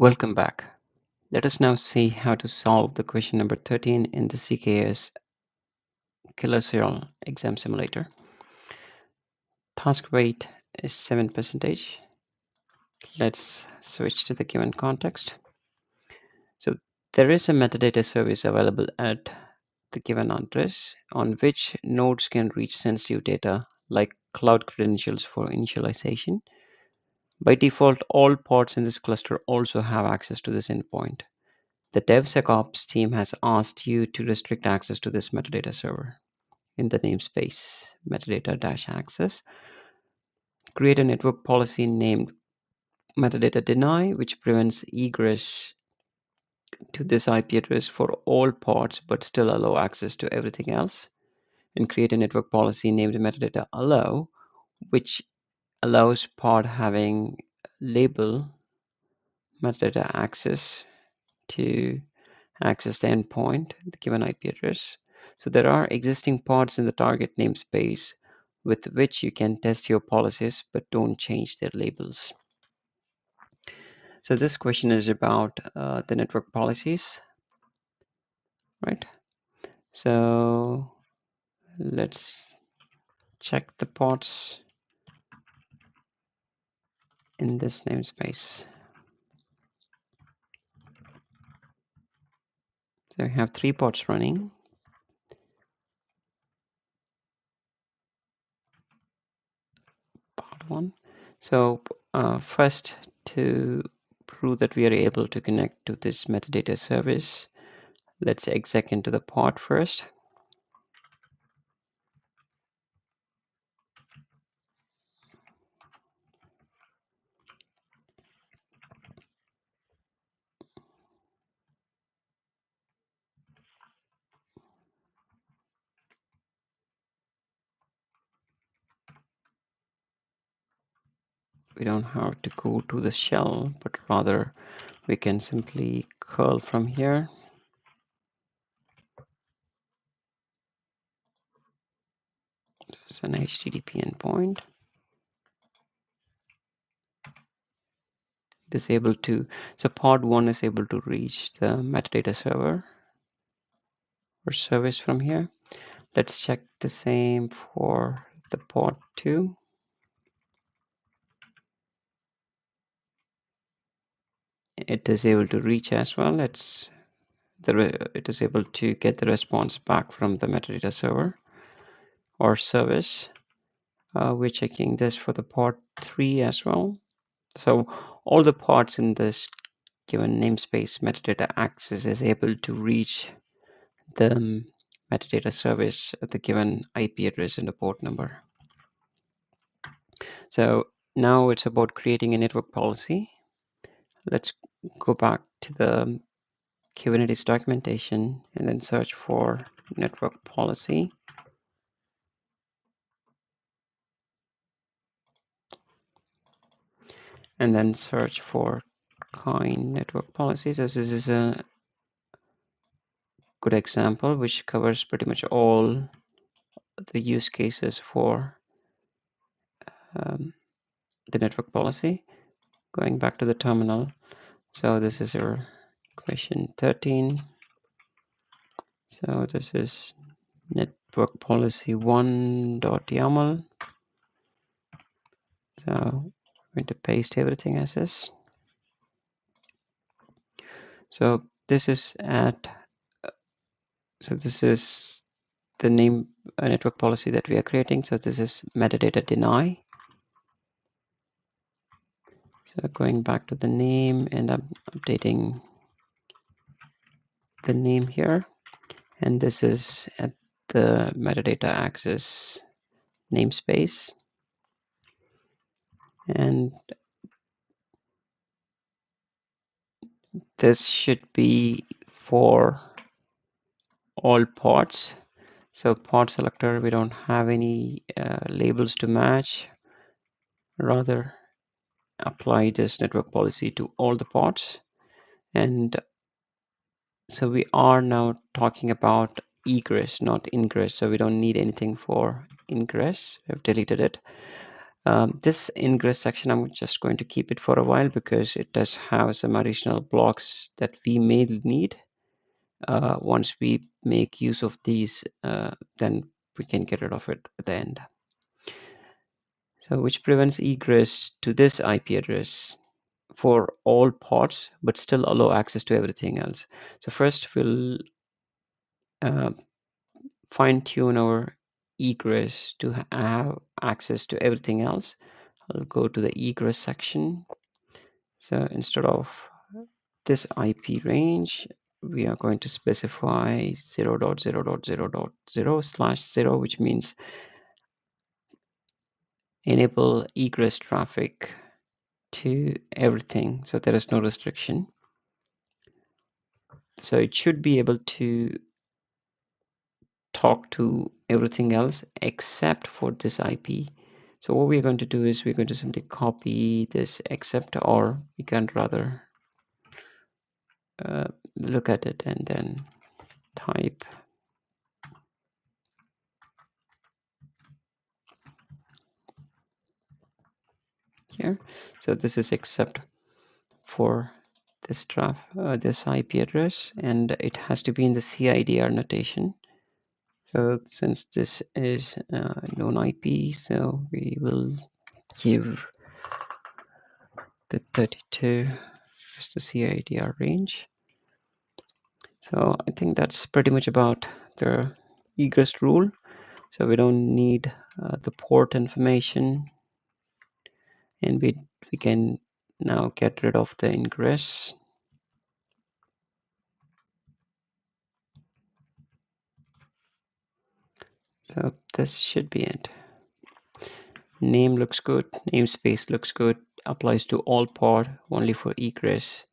Welcome back. Let us now see how to solve the question number 13 in the CKS Killer Shell exam simulator. Task weight is 7 percentage. Let's switch to the given context. So there is a metadata service available at the given address on which nodes can reach sensitive data like cloud credentials for initialization by default, all pods in this cluster also have access to this endpoint. The DevSecOps team has asked you to restrict access to this metadata server in the namespace metadata-access. Create a network policy named metadata deny, which prevents egress to this IP address for all pods, but still allow access to everything else. And create a network policy named metadata allow, which allows pod having label metadata access to access the endpoint, the given IP address. So there are existing pods in the target namespace with which you can test your policies, but don't change their labels. So this question is about uh, the network policies, right? So let's check the pods in this namespace. So we have three pods running. Pod one. So uh, first to prove that we are able to connect to this metadata service, let's exec into the pod first. We don't have to go to the shell, but rather we can simply curl from here. There's an HTTP endpoint. It is able to, so pod one is able to reach the metadata server or service from here. Let's check the same for the pod two. It is able to reach as well. It's the it is able to get the response back from the metadata server or service. Uh, we're checking this for the pod 3 as well. So all the pods in this given namespace metadata access is able to reach the metadata service at the given IP address and the port number. So now it's about creating a network policy. Let's go back to the Kubernetes documentation and then search for network policy. And then search for coin network policies. So this is a good example which covers pretty much all the use cases for um, the network policy. Going back to the terminal, so this is our question 13. So this is network policy 1.yaml. So I'm going to paste everything as this. So this is at, so this is the name uh, network policy that we are creating. So this is metadata deny. So going back to the name and I'm updating the name here. And this is at the metadata access namespace. And this should be for all pods. So pod selector, we don't have any uh, labels to match. Rather, apply this network policy to all the pods and so we are now talking about egress not ingress so we don't need anything for ingress I've deleted it Um, this ingress section, I'm just going to keep it for a while because it does have some additional blocks that we may need. Uh, once we make use of these, uh, then we can get rid of it at the end. So which prevents egress to this IP address for all pods, but still allow access to everything else. So first we'll uh, fine tune our egress to have access to everything else. I'll go to the egress section. So instead of this IP range, we are going to specify 0 0.0.0.0 slash 0, which means enable egress traffic to everything. So there is no restriction. So it should be able to talk to everything else except for this IP. So what we're going to do is we're going to simply copy this except or we can rather uh, look at it and then type here. So this is except for this traf uh, this IP address and it has to be in the CIDR notation. So since this is uh, known IP, so we will give the 32 as the CIDR range. So I think that's pretty much about the egress rule. So we don't need uh, the port information and we, we can now get rid of the ingress. So this should be it. Name looks good, namespace looks good, applies to all pod, only for egress.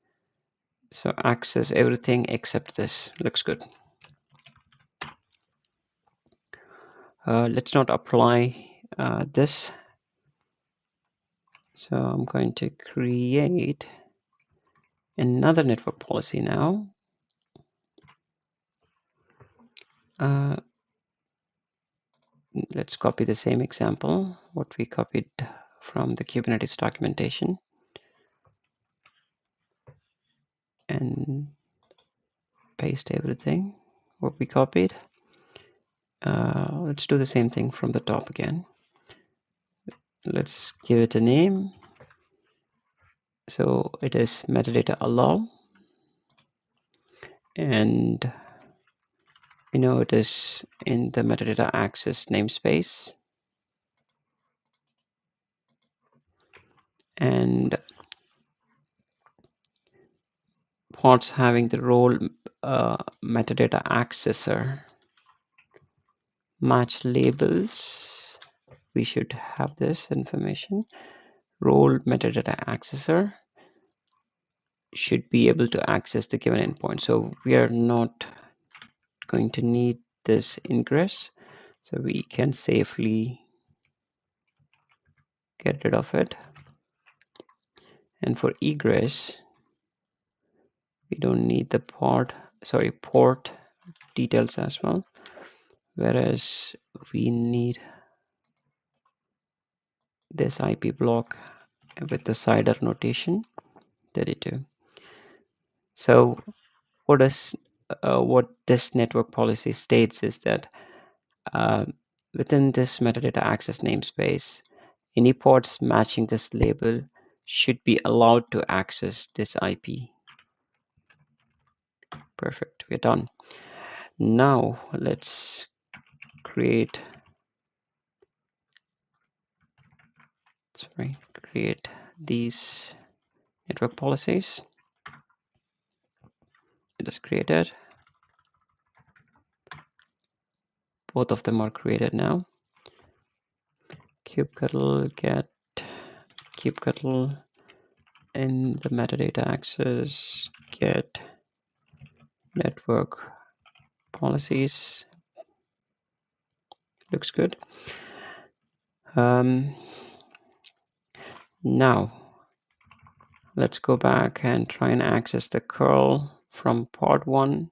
So access everything except this, looks good. Uh, let's not apply uh, this. So I'm going to create another network policy now. Uh, let's copy the same example, what we copied from the Kubernetes documentation. And paste everything, what we copied. Uh, let's do the same thing from the top again. Let's give it a name. So it is metadata allow. And you know it is in the metadata access namespace. And pods having the role uh, metadata accessor match labels we should have this information. Role metadata accessor should be able to access the given endpoint. So we are not going to need this ingress. So we can safely get rid of it. And for egress we don't need the port sorry port details as well. Whereas we need this IP block with the CIDR notation 32 so what does uh, what this network policy states is that uh, within this metadata access namespace any ports matching this label should be allowed to access this IP perfect we're done. Now let's create sorry create these network policies. It is created. Both of them are created now. Kubectl get kubectl in the metadata access get network policies. Looks good. Um, now let's go back and try and access the curl from pod one.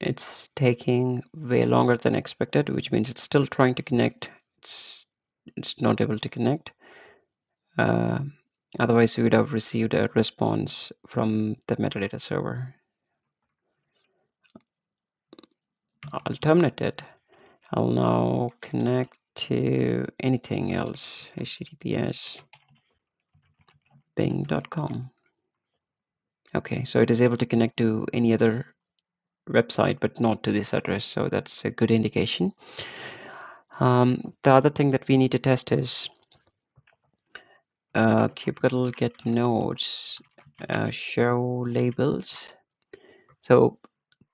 It's taking way longer than expected which means it's still trying to connect. It's it's not able to connect. Uh, otherwise we would have received a response from the metadata server. I'll terminate it I'll now connect to anything else. Https bing.com okay so it is able to connect to any other website but not to this address so that's a good indication. Um, the other thing that we need to test is uh, kubectl get nodes uh, show labels. So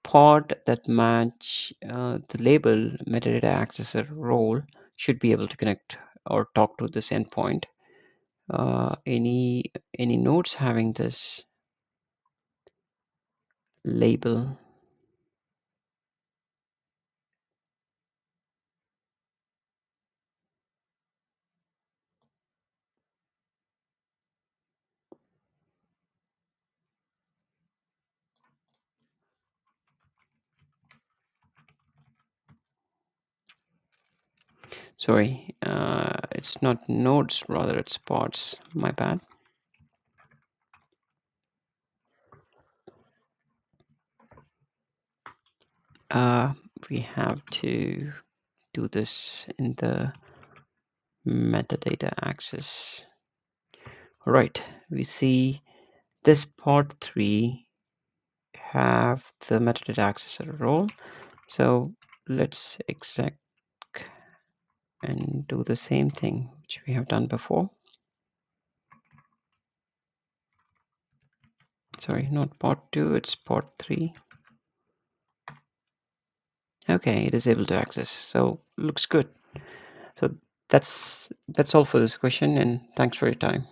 pod that match uh, the label metadata accessor role should be able to connect or talk to this endpoint. Uh, any any nodes having this label sorry uh, it's not nodes rather it's pods my bad. Uh, we have to do this in the metadata access all right we see this pod 3 have the metadata accessor role so let's exec and do the same thing which we have done before. Sorry not pod 2 it's pod 3 okay it is able to access so looks good. So that's that's all for this question and thanks for your time